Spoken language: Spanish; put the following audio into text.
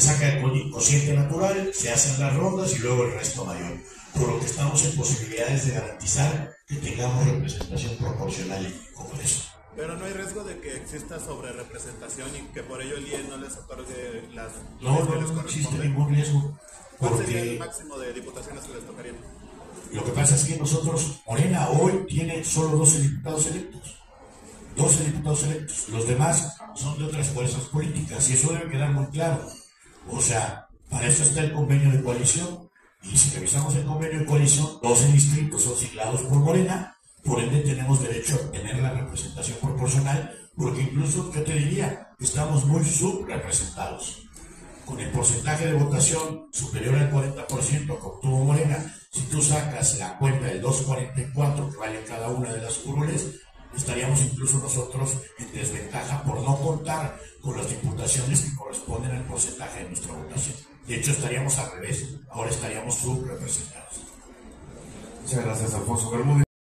se saca el cociente natural, se hacen las rondas y luego el resto mayor. Por lo que estamos en posibilidades de garantizar que tengamos representación proporcional en el Congreso. Pero no hay riesgo de que exista sobre representación y que por ello el IE no les otorgue las no, no, no existe ningún riesgo. ¿Cuál sería el máximo de diputaciones que les tocarían? Lo que pasa es que nosotros, Morena hoy tiene solo 12 diputados electos. 12 diputados electos. Los demás son de otras fuerzas políticas y eso debe quedar muy claro. O sea, para eso está el convenio de coalición. Y si revisamos el convenio de coalición, 12 distritos son siglados por Morena, por ende tenemos derecho a tener la representación proporcional, porque incluso, yo te diría, estamos muy subrepresentados con el porcentaje de votación superior al 40% que obtuvo Morena, si tú sacas la cuenta del 244 que vale cada una de las curules, estaríamos incluso nosotros en desventaja por no contar con las diputaciones que porcentaje de nuestra votación. De hecho, estaríamos al revés, ahora estaríamos subrepresentados. Muchas gracias, Alfonso Bermúdez.